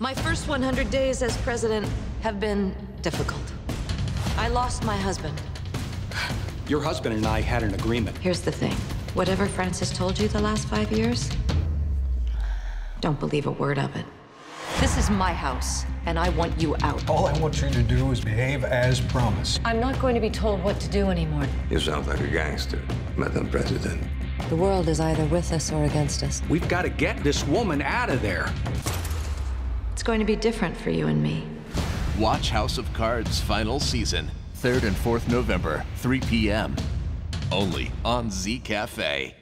My first 100 days as president have been difficult. I lost my husband. Your husband and I had an agreement. Here's the thing whatever Francis told you the last five years, don't believe a word of it. This is my house, and I want you out. All I want you to do is behave as promised. I'm not going to be told what to do anymore. You sound like a gangster, Madam President. The world is either with us or against us. We've got to get this woman out of there. It's going to be different for you and me. Watch House of Cards final season, 3rd and 4th November, 3 p.m. Only on Zee Cafe.